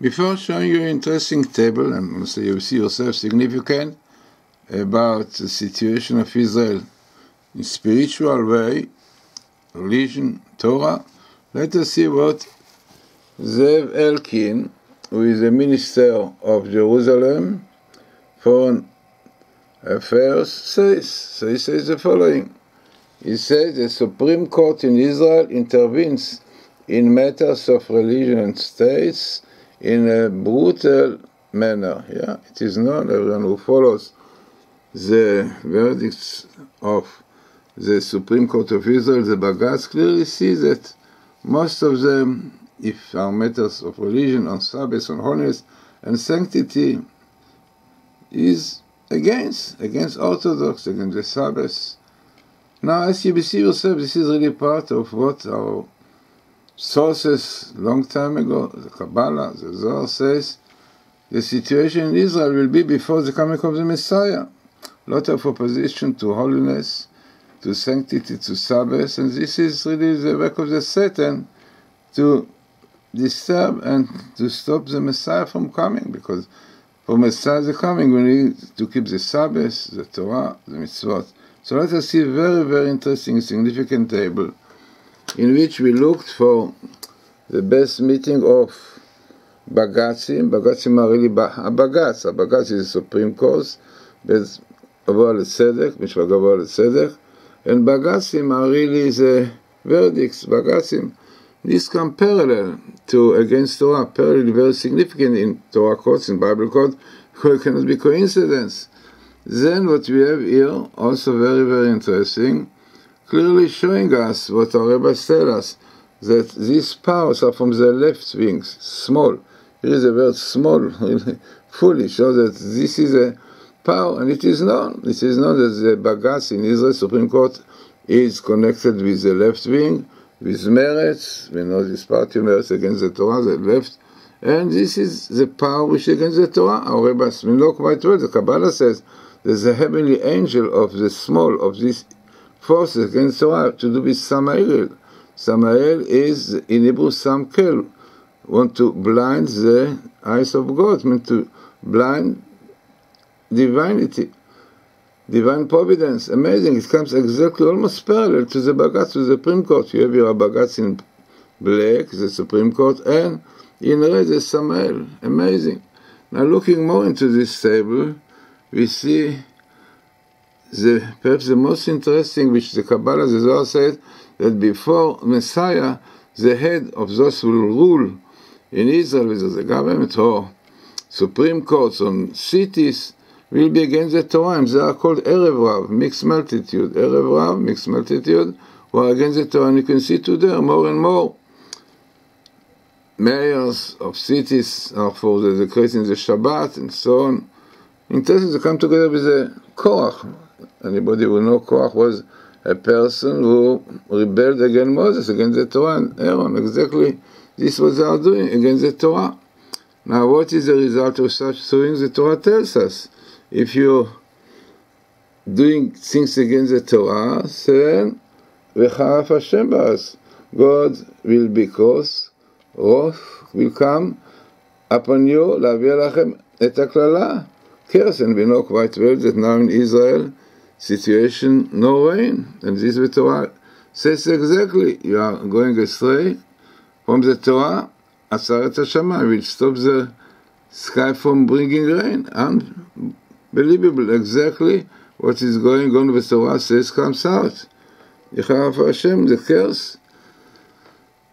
Before showing you an interesting table, and so you see yourself significant about the situation of Israel in spiritual way, religion, Torah, let us see what Zev Elkin, who is the minister of Jerusalem, Foreign Affairs, says. So he says the following. He says the Supreme Court in Israel intervenes in matters of religion and states in a brutal manner. Yeah, it is known, everyone who follows the verdicts of the Supreme Court of Israel, the Bagatz, clearly sees that most of them, if are matters of religion, on Sabbath, on holiness, and sanctity, is against, against Orthodox, against the Sabbath. Now, as you see yourself, this is really part of what our sources long time ago, the Kabbalah, the Zohar says, the situation in Israel will be before the coming of the Messiah. Lot of opposition to holiness, to sanctity, to Sabbath, and this is really the work of the Satan to disturb and to stop the Messiah from coming, because for Messiah the coming, we need to keep the Sabbath, the Torah, the mitzvot. So let us see a very, very interesting, significant table in which we looked for the best meeting of Bagatsim. Bagatsim are really Bagatz. Bagatz is the Supreme Court, but Gaval Tzedek, Mishra Gaval Tzedek, and Bagatsim are really the verdicts. Bagatsim. This come parallel to against Torah, parallel very significant in Torah courts, in Bible court, it cannot be coincidence. Then what we have here, also very, very interesting, clearly showing us what our rabbis tell us, that these powers are from the left wings, small. Here is a word small, foolish, so that this is a power, and it is known. It is known that the Bagatz in Israel Supreme Court is connected with the left wing, with Meretz. We know this party Meretz against the Torah, the left. And this is the power which is against the Torah. Our rabbis know quite well. The Kabbalah says there's a heavenly angel of the small, of this forces against Torah to do with Samael. Samael is in Hebrew Samkel, want to blind the eyes of God, meant to blind divinity, divine providence. Amazing. It comes exactly almost parallel to the Bagatz, to the Supreme Court. You have your Bagatz in black, the Supreme Court, and in red, the Samael. Amazing. Now, looking more into this table, we see the perhaps the most interesting, which the Kabbalah, the Zohar said, that before Messiah, the head of those who rule in Israel, whether the government or supreme courts on cities, will be against the Torah. And they are called Erev Rav, mixed multitude. Erev Rav, mixed multitude, who are against the Torah. And you can see today more and more mayors of cities are for the decreasing the Shabbat and so on. Interesting to come together with the Korach, Anybody who know Korach was a person who rebelled against Moses, against the Torah, and Aaron. Exactly this was they are doing against the Torah. Now, what is the result of such doing? The Torah tells us. If you're doing things against the Torah, then v'charaf Hashem ba'as. God will be cross, wrath will come upon you, להביא לכם את הקללה. Curse, and we know quite well that now in Israel, situation, no rain. And this the Torah says exactly, you are going astray from the Torah, Asaret Hashemayim will stop the sky from bringing rain. Unbelievable, exactly what is going on with Torah says comes out. Yecharav Hashem, the curse.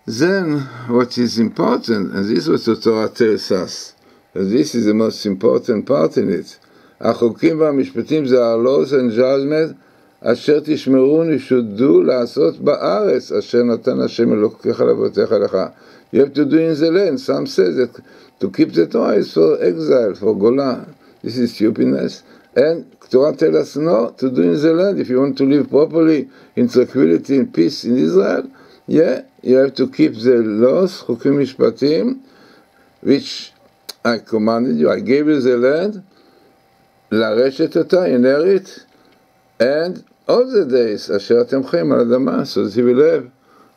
Then, what is important, and this is what the Torah tells us, and this is the most important part in it, החוקים והמשפטים זה ה-laws and judgment אשר תשמרו נשודו לעשות בארץ אשר נתן השם אלוקיך לאבותיך לך. You have to do in the land. Some say that to keep the Torah is for exile, for Golah. This is stupidness. And Torah tells us no, to do in the land. If you want to live properly in tranquility and peace in Israel, yeah, you have to keep the laws, חוקים משפטים, which I commanded you, I gave you the land, לרשת אותה, inherit, and all the days אשר אתם חיים על אדמה, so that he will have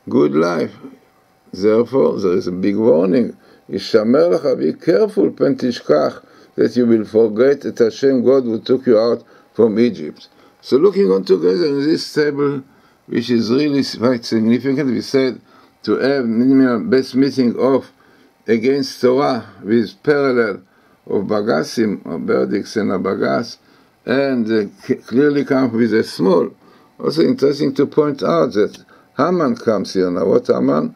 good life. Therefore, there is a big warning. Yishamer lecha, be careful, pen tishkach, that you will forget that Hashem God who took you out from Egypt. So looking on together in this table, which is really quite significant, we said to have minimal best meeting of against Torah with parallel of Bagatsim, of verdicts and Bagatz, and uh, clearly come with a small. Also interesting to point out that Haman comes here now. What Haman?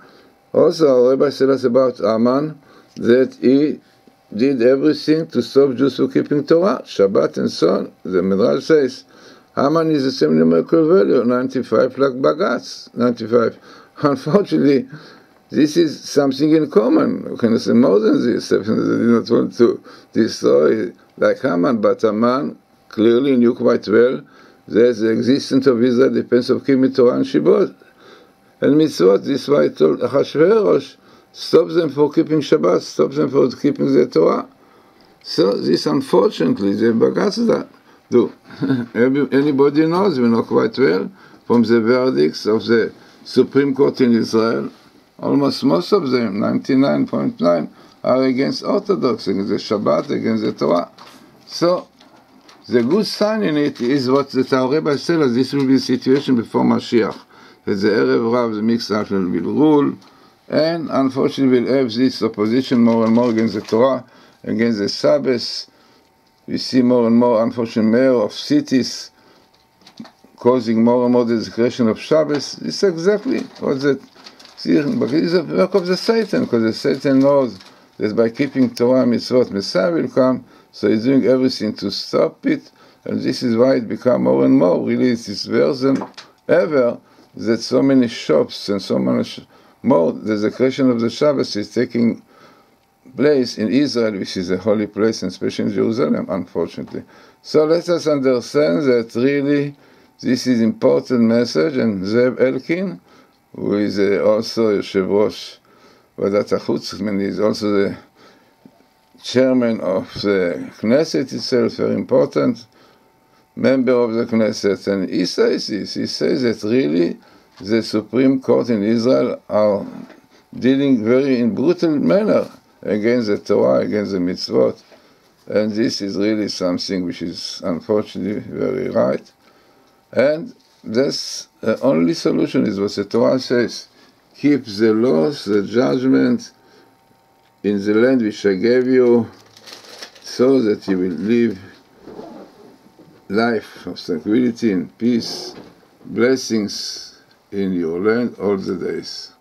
Also, Rabbi said us about Haman that he did everything to stop Jews from keeping Torah, Shabbat, and so on. The Midrash says Haman is the same numerical value, 95 like Bagatz, 95. Unfortunately, this is something in common. We can say more than this. They did not want to destroy like Haman, but Haman clearly knew quite well that the existence of Israel depends on keeping Torah and Shabbat. And mitzvot, this is why I told Achashverosh, stop them for keeping Shabbat, stop them for keeping the Torah. So this, unfortunately, the Bagatzah do. Anybody knows, we know quite well, from the verdicts of the Supreme Court in Israel, almost most of them, 99.9, are against Orthodox, against the Shabbat, against the Torah. So, the good sign in it is what the Rebbe said us, this will be the situation before Mashiach. That the Erev Rav, the mixed nation will rule, and unfortunately we'll have this opposition more and more against the Torah, against the Sabbath. We see more and more, unfortunately, mayor of cities causing more and more the desecration of Shabbos. It's exactly what that but it's a work of the Satan, because the Satan knows that by keeping Torah mitzvot, Messiah will come, so he's doing everything to stop it, and this is why it becomes more and more. Really, it is worse than ever that so many shops and so much more, the desecration of the Shabbos is taking place in Israel, which is a holy place, and especially in Jerusalem, unfortunately. So let us understand that really this is important message, and Zev Elkin, who is uh, also Yeshevosh Vadat Achutz, and is also the chairman of the Knesset itself, very important member of the Knesset. And he says this, he says that really the Supreme Court in Israel are dealing very in brutal manner against the Torah, against the mitzvot. And this is really something which is unfortunately very right. And this the only solution is what the Torah says keep the laws, the judgment in the land which I gave you, so that you will live life of tranquility and peace, blessings in your land all the days.